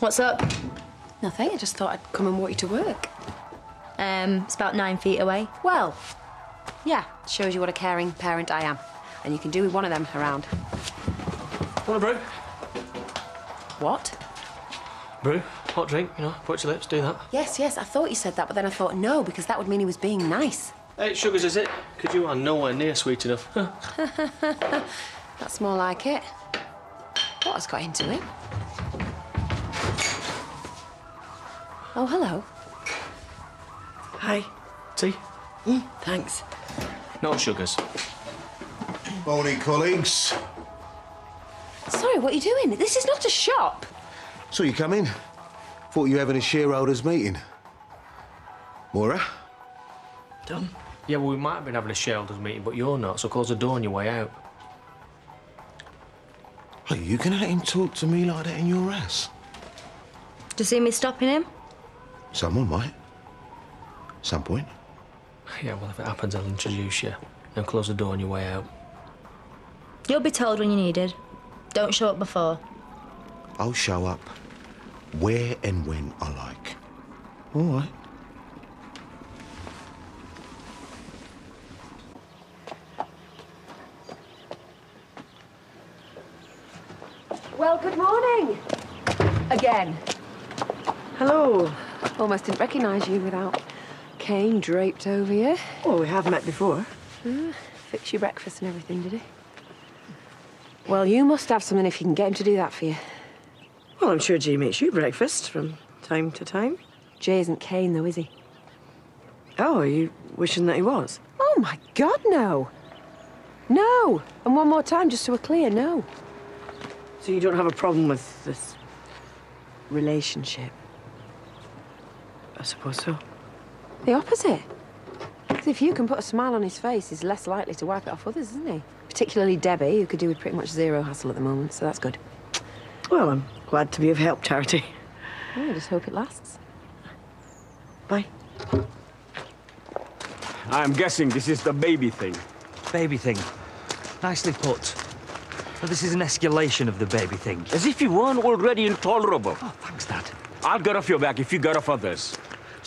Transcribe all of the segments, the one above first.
What's up? Nothing. I just thought I'd come and walk you to work. Um, it's about nine feet away. Well, yeah, shows you what a caring parent I am. And you can do with one of them around. Want a brew? What? Brew, hot drink, you know, put your lips, do that. Yes, yes, I thought you said that, but then I thought no, because that would mean he was being nice. Eight sugars, is it? Because you are nowhere near sweet enough. That's more like it. What has got into him? Oh, hello. Hi. Tea? Mm, thanks. No sugars. Morning, colleagues. Sorry, what are you doing? This is not a shop. So you come in? Thought you were having a shareholders meeting. Moira? Done. Yeah, well, we might have been having a shareholders meeting, but you're not, so close the door on your way out. Are you gonna let him talk to me like that in your ass? Do you see me stopping him? Someone might. Some point. Yeah, well, if it happens, I'll introduce you. And close the door on your way out. You'll be told when you're needed. Don't show up before. I'll show up where and when I like. All right. Well, good morning. Again. Hello. Almost didn't recognise you without Cain draped over you. Oh, we have met before. Ah, Fix your breakfast and everything, did he? Well, you must have something if you can get him to do that for you. Well, I'm sure Jai makes you breakfast from time to time. Jai isn't Cain, though, is he? Oh, are you wishing that he was? Oh, my God, no. No. And one more time, just so we're clear, no. So you don't have a problem with this Relationship. I suppose so. The opposite. 'Cause if you can put a smile on his face, he's less likely to wipe it off others, isn't he? Particularly Debbie, who could do with pretty much zero hassle at the moment, so that's good. Well, I'm glad to be of help, Charity. Oh, I just hope it lasts. Bye. I'm guessing this is the baby thing. Baby thing. Nicely put. But this is an escalation of the baby thing. As if you weren't already intolerable. Oh, thanks, Dad. I'll get off your back if you get off others.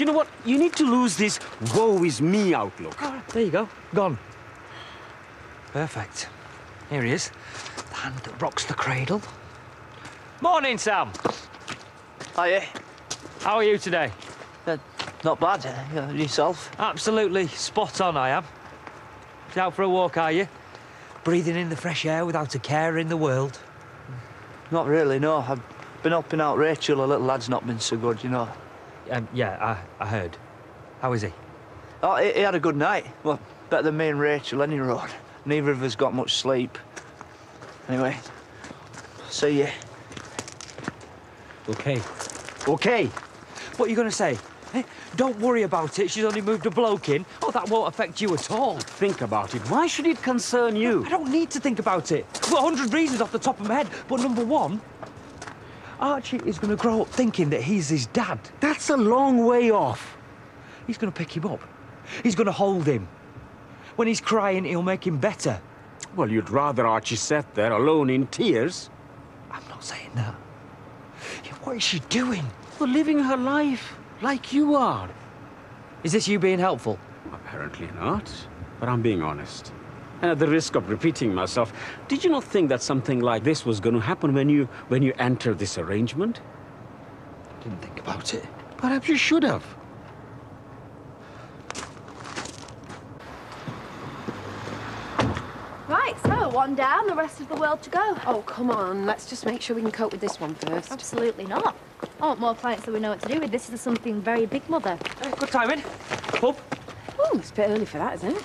Do you know what? You need to lose this woe is me outlook. There you go. Gone. Perfect. Here he is. The hand that rocks the cradle. Morning, Sam. Hiya. How are you today? Uh, not bad. Uh, yourself? Absolutely spot on, I am. Out for a walk, are you? Breathing in the fresh air without a care in the world. Not really, no. I've been helping out Rachel. Her little lad's not been so good, you know. Um, yeah, I, I heard. How is he? Oh, he, he had a good night. Well, better than me and Rachel, any road. Neither of us got much sleep. Anyway, see ya. Okay. Okay. What are you going to say? Eh? Don't worry about it. She's only moved a bloke in. Oh, that won't affect you at all. Think about it. Why should it concern you? I don't need to think about it. Got a hundred reasons off the top of my head. But number one, Archie is going to grow up thinking that he's his dad. That's a long way off. He's going to pick him up. He's going to hold him. When he's crying, he'll make him better. Well, you'd rather Archie sat there alone in tears. I'm not saying that. What is she doing? For living her life like you are. Is this you being helpful? Apparently not. But I'm being honest. And at the risk of repeating myself, did you not think that something like this was going to happen when you when you entered this arrangement? Didn't think about it. Perhaps you should have. Right, so one down, the rest of the world to go. Oh, come on. Let's just make sure we can cope with this one first. Absolutely not. I want more clients that we know what to do with. This is something very big, Mother. Eh, good timing. Pub. Oh, it's a bit early for that, isn't it?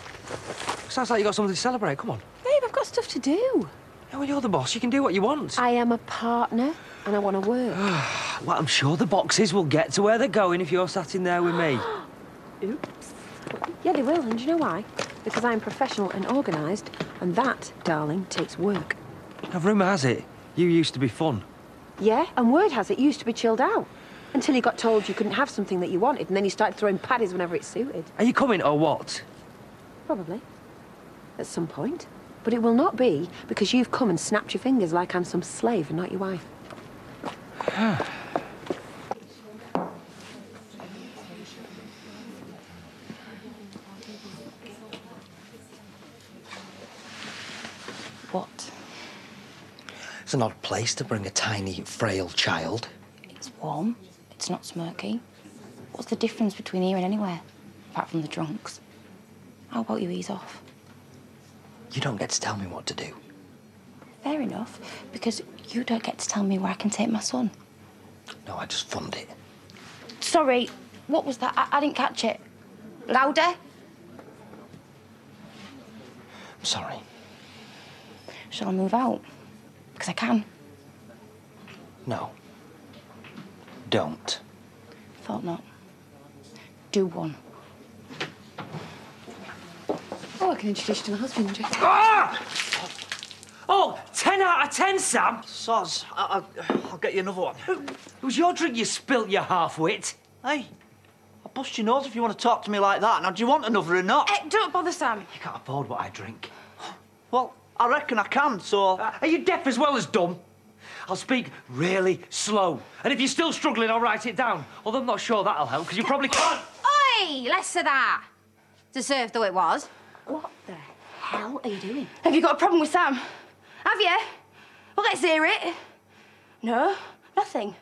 Sounds like you got something to celebrate. Come on. Babe, I've got stuff to do. Yeah, well, you're the boss. You can do what you want. I am a partner, and I want to work. Well, I'm sure the boxes will get to where they're going if you're sat in there with me. Oops. Yeah, they will, and do you know why? Because I'm professional and organised, and that, darling, takes work. Now, rumour has it, you used to be fun. Yeah, and word has it, you used to be chilled out. Until you got told you couldn't have something that you wanted, and then you started throwing paddies whenever it suited. Are you coming or what? Probably at some point. But it will not be because you've come and snapped your fingers like I'm some slave and not your wife. what? It's an odd place to bring a tiny, frail child. It's warm. It's not smoky. What's the difference between here and anywhere? Apart from the drunks. How about you ease off? You don't get to tell me what to do. Fair enough, because you don't get to tell me where I can take my son. No, I just fund it. Sorry, what was that? I, I didn't catch it. Louder? I'm sorry. Shall I move out? Because I can. No. Don't. Thought not. Do one. Oh, I can introduce you to my husband, Jai. Ah! Oh, 10 out of 10, Sam. Soz, I, I, I'll get you another one. It was your drink you spilt, you half-wit. Hey, I'll bust your nose if you want to talk to me like that. Now, do you want another or not? Eh, don't bother, Sam. You can't afford what I drink. Well, I reckon I can, so... Uh, are you deaf as well as dumb? I'll speak really slow. And if you're still struggling, I'll write it down. Although I'm not sure that'll help, because you probably can't. Oi! Less of that. Deserved though it was. What the hell are you doing? Have you got a problem with Sam? Have you? Well, let's hear it. No, nothing.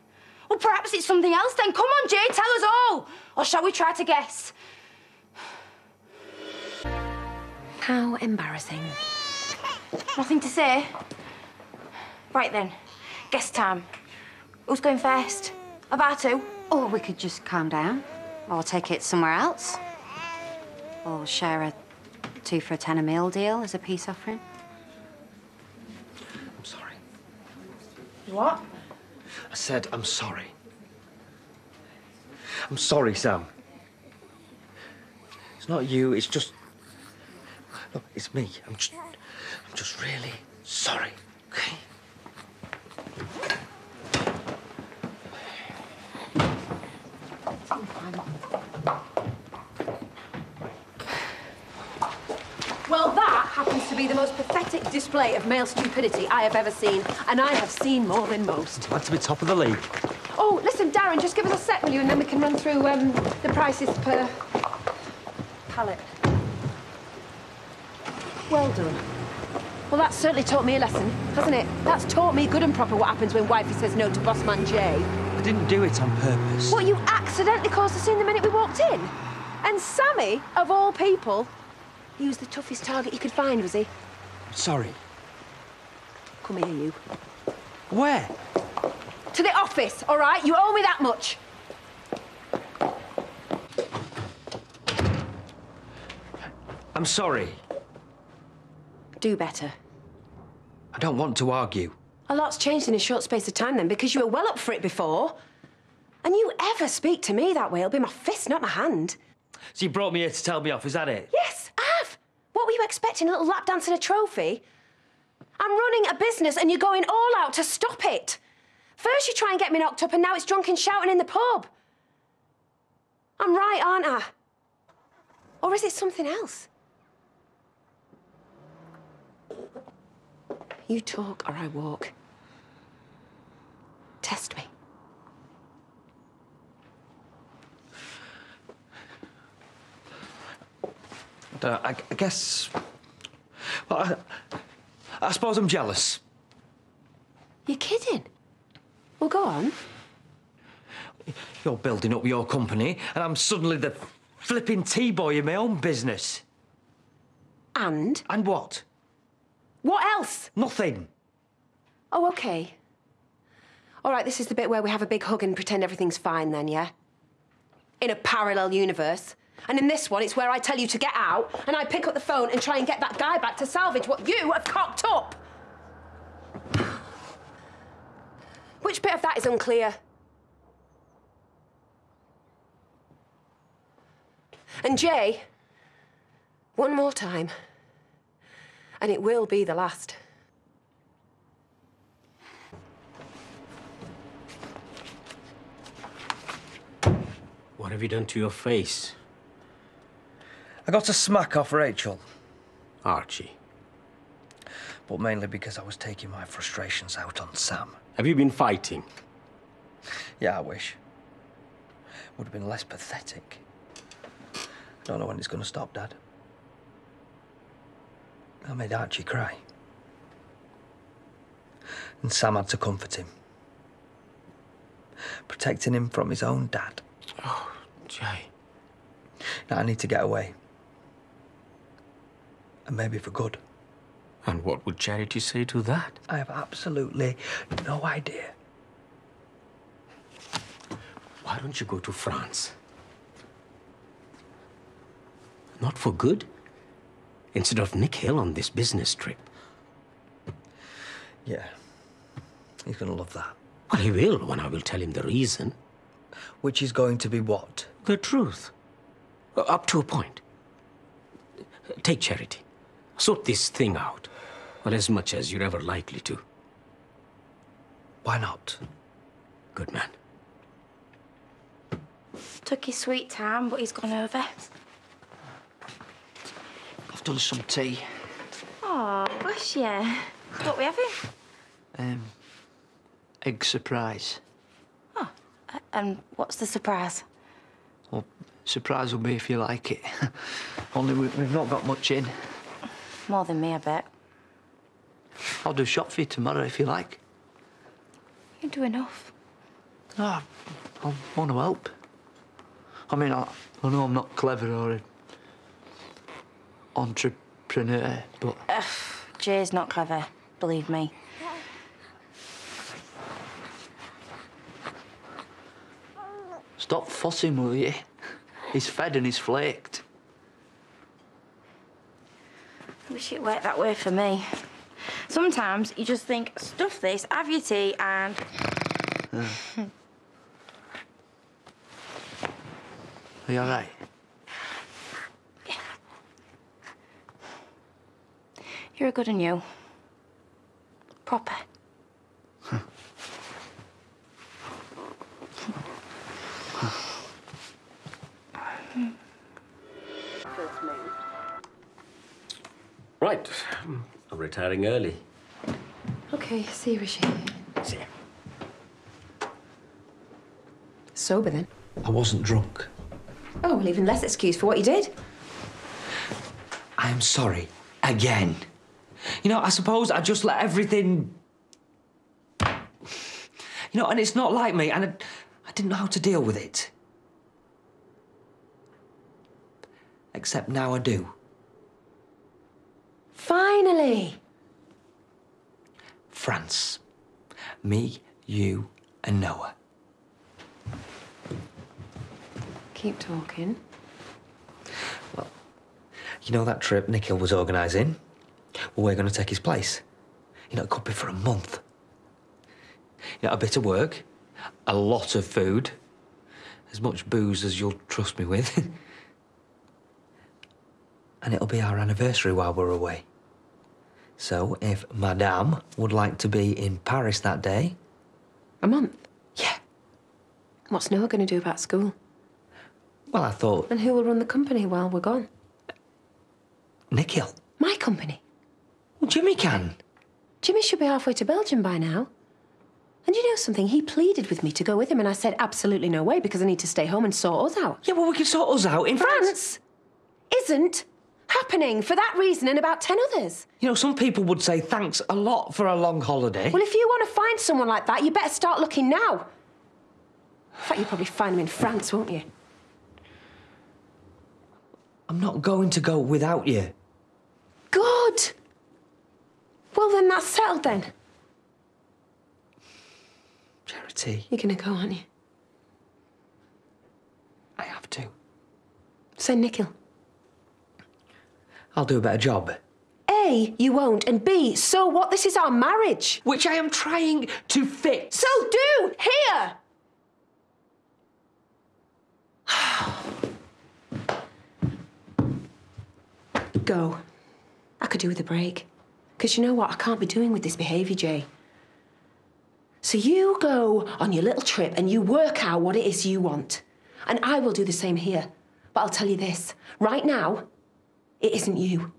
Well, perhaps it's something else then. Come on, Jai, tell us all. Or shall we try to guess? How embarrassing. Nothing to say? Right then, guess time. Who's going first? About two? Or we could just calm down. Or take it somewhere else. Or share a two for a ten a meal deal as a peace offering. I'm sorry. What? I said I'm sorry. I'm sorry, Sam. It's not you, it's just. Look, it's me. I'm just. I'm just really sorry, okay? Well, that happens to be the most pathetic display of male stupidity I have ever seen, and I have seen more than most. Glad to be top of the league. Oh, listen, Darren, just give us a sec, will you, and then we can run through um, the prices per pallet. Well done. Well, that's certainly taught me a lesson, hasn't it? That's taught me good and proper what happens when wifey says no to boss man Jai. I didn't do it on purpose. What, you accidentally caused the scene the minute we walked in? And Sammy, of all people, he was the toughest target you could find, was he? Sorry. Come here, you. Where? To the office, all right? You owe me that much. I'm sorry. Do better. I don't want to argue. A lot's changed in a short space of time then, because you were well up for it before. And you ever speak to me that way, it'll be my fist, not my hand. So you brought me here to tell me off, is that it? Yes, I have. What were you expecting, a little lap dance and a trophy? I'm running a business and you're going all out to stop it. First you try and get me knocked up and now it's drunken shouting in the pub. I'm right, aren't I? Or is it something else? You talk or I walk. Test me. Uh, I, I guess. Well, I, I suppose I'm jealous. You're kidding? Well, go on. You're building up your company, and I'm suddenly the flipping tea boy in my own business. And? And what? What else? Nothing. Oh, okay. All right, this is the bit where we have a big hug and pretend everything's fine then, yeah? In a parallel universe. And in this one, it's where I tell you to get out, and I pick up the phone and try and get that guy back to salvage what you have cocked up. Which bit of that is unclear? And Jai, one more time, and it will be the last. What have you done to your face? I got a smack off Rachel, Archie. but mainly because I was taking my frustrations out on Sam. Have you been fighting? Yeah, I wish. Would have been less pathetic. I don't know when it's going to stop, Dad. I made Archie cry. And Sam had to comfort him, protecting him from his own dad. Oh, Jai. Now I need to get away. And maybe for good. And what would Charity say to that? I have absolutely no idea. Why don't you go to France? Not for good? Instead of Nikhil on this business trip. Yeah. He's going to love that. Well, he will when I will tell him the reason. Which is going to be what? The truth. Up to a point. Take Charity. Sort this thing out. Well, as much as you're ever likely to. Why not? Good man. Took his sweet time, but he's gone over. I've done some tea. Oh, bless you. What we having? Um, egg surprise. Oh, And what's the surprise? Well, surprise will be if you like it. Only we, we've not got much in. More than me, I bet. I'll do shop for you tomorrow if you like. You do enough. No, I, I want to help. I mean, I, I know I'm not clever or an entrepreneur, but Ugh, Jai's not clever, believe me. stop fussing, will you? He's fed and he's flaked. I wish it worked that way for me. Sometimes you just think, stuff this, have your tea, and Are you all right? Yeah. you're a good and you. Proper. Right. I'm retiring early. Okay, see you, Rishi. See ya. Sober then. I wasn't drunk. Oh, well, even less excuse for what you did. I am sorry. Again. You know, I suppose I just let everything. You know, and it's not like me, and I, I didn't know how to deal with it. Except now I do. Finally. France. Me, you, and Noah. Keep talking. Well, you know that trip Nikhil was organising? Well, we're going to take his place. You know, it could be for a month. You know, a bit of work, a lot of food, as much booze as you'll trust me with. and it'll be our anniversary while we're away. So, if Madame would like to be in Paris that day, A month? Yeah. What's Noah going to do about school? well, I thought And who will run the company while we're gone? Nikhil. My company. Well, Jimmy can. Jimmy should be halfway to Belgium by now. And you know something? He pleaded with me to go with him, and I said absolutely no way because I need to stay home and sort us out. Yeah, well, we can sort us out in France. France isn't happening for that reason and about ten others. You know, some people would say thanks a lot for a long holiday. Well, if you want to find someone like that, you better start looking now. In fact, you'll probably find him in France, won't you? I'm not going to go without you. Good. Well, then that's settled then. Charity, You're gonna go, aren't you? I have to. Send Nikhil. I'll do a better job. A, you won't, and B, so what? This is our marriage. Which I am trying to fix. So do here. Go. I could do with a break. Because you know what? I can't be doing with this behaviour, Jai. So you go on your little trip and you work out what it is you want. And I will do the same here. But I'll tell you this right now, it isn't you.